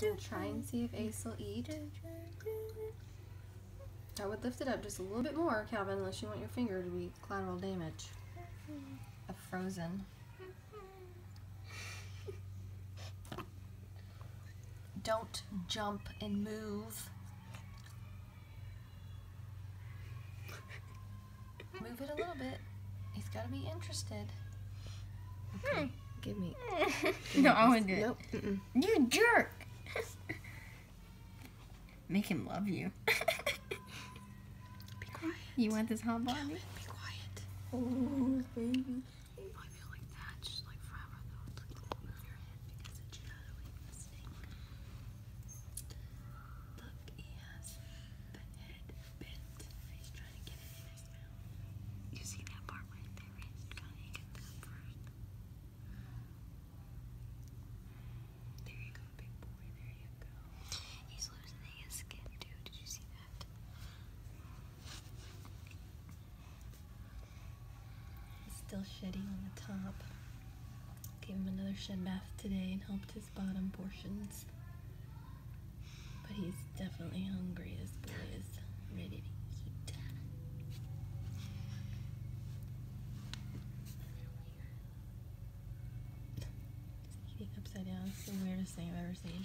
Try and see if Ace will eat. I would lift it up just a little bit more, Calvin, unless you want your finger to be collateral damage A frozen. Don't jump and move. Move it a little bit. He's got to be interested. Hmm. Okay, give me. no, I wouldn't do it. Nope. Mm-mm. You jerk. Make him love you. Be quiet. You want this hot body? Be quiet. Oh, baby. I feel like that just like forever though. It's like all over your head because it's shadowing the snake. Look, he has the head bent. He's trying to get it in his mouth. You see that part right there? He's trying to get that first. There you go, big boy. There you go. He's loosening his skin too. Did you see that? He's still shedding on the top. Gave him another shed bath today and helped his bottom portions. But he's definitely hungry. This boy is ready to eat. He's eating upside down. It's the weirdest thing I've ever seen.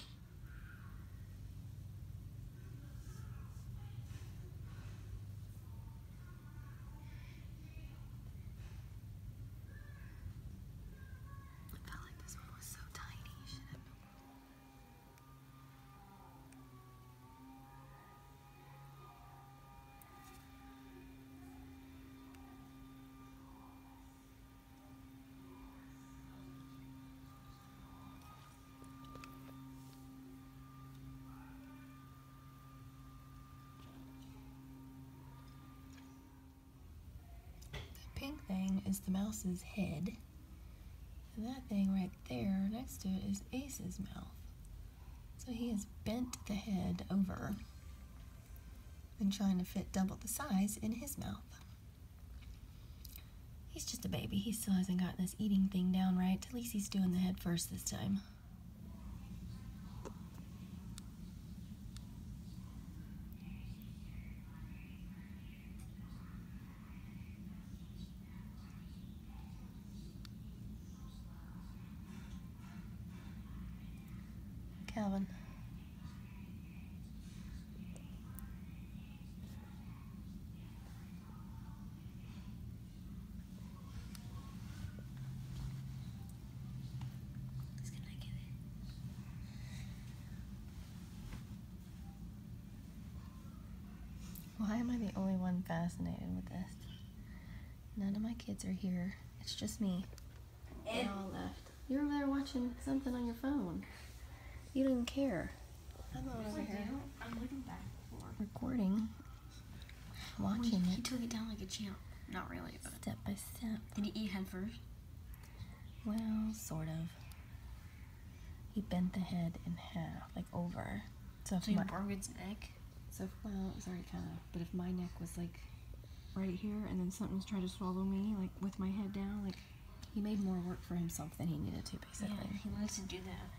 I felt like this one was so tiny. You should have no The pink thing is the mouse's head. And that thing right there next to it is Ace's mouth. So he has bent the head over and trying to fit double the size in his mouth. He's just a baby. He still hasn't gotten this eating thing down right. At least he's doing the head first this time. Calvin. He's gonna get it. Why am I the only one fascinated with this? None of my kids are here. It's just me. They eh. all left. You're over there watching something on your phone. You don't even care. I'm not over here I'm looking back for. recording, watching He it He took it down like a champ. Not really, but. step by step. Did he eat head first? Well, sort of. He bent the head in half, like over. So So he my, broke its neck? so if, well, it was already kind of. But if my neck was like right here, and then something was trying to swallow me, like with my head down, like he made more work for himself than he needed to, basically. Yeah, he likes to do that.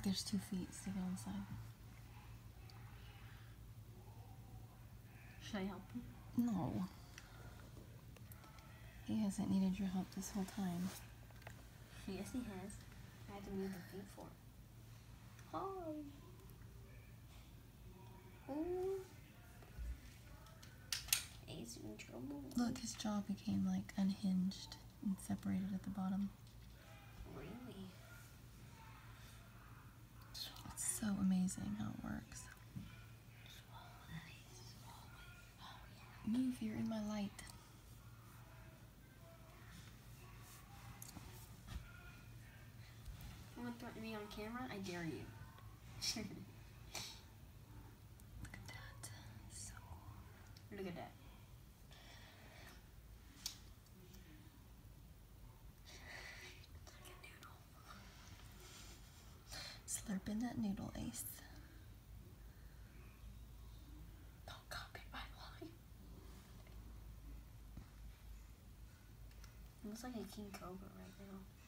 Look, there's two feet sticking on the side. Should I help him? No. He hasn't needed your help this whole time. Yes, he has. I had to move the feet for him. Hi. Ooh. Ace in trouble. Look, his jaw became like unhinged and separated at the bottom. Really? It's so amazing how it works. Move, you're in my light. You want to threaten me on camera? I dare you. Look at that. So cool. Look at that. Slurp in that noodle, Ace. Looks like a king cobra right now.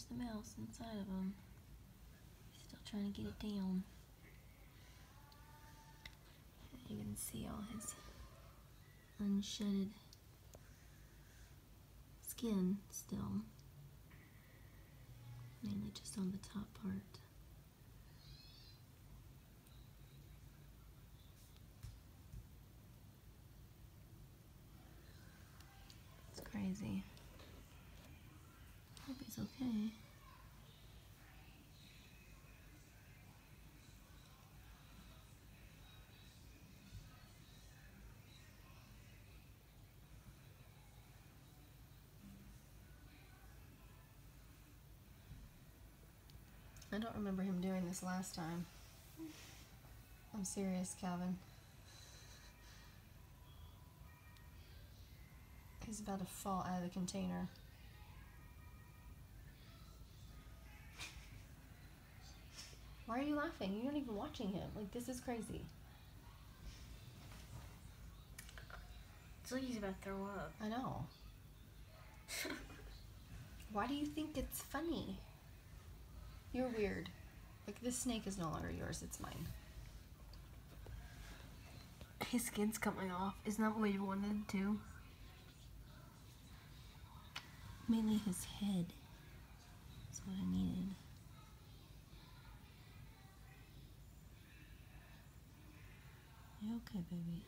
There's the mouse inside of him. Still trying to get it down. You can see all his unshedded skin still. Mainly just on the top part. It's crazy. Okay. I don't remember him doing this last time. I'm serious, Calvin. He's about to fall out of the container. Why are you laughing? You're not even watching him. Like, this is crazy. It's like he's about to throw up. I know. Why do you think it's funny? You're weird. Like, this snake is no longer yours, it's mine. His skin's coming off. Isn't that what you wanted to? Mainly his head. That's what I needed. Okay, baby?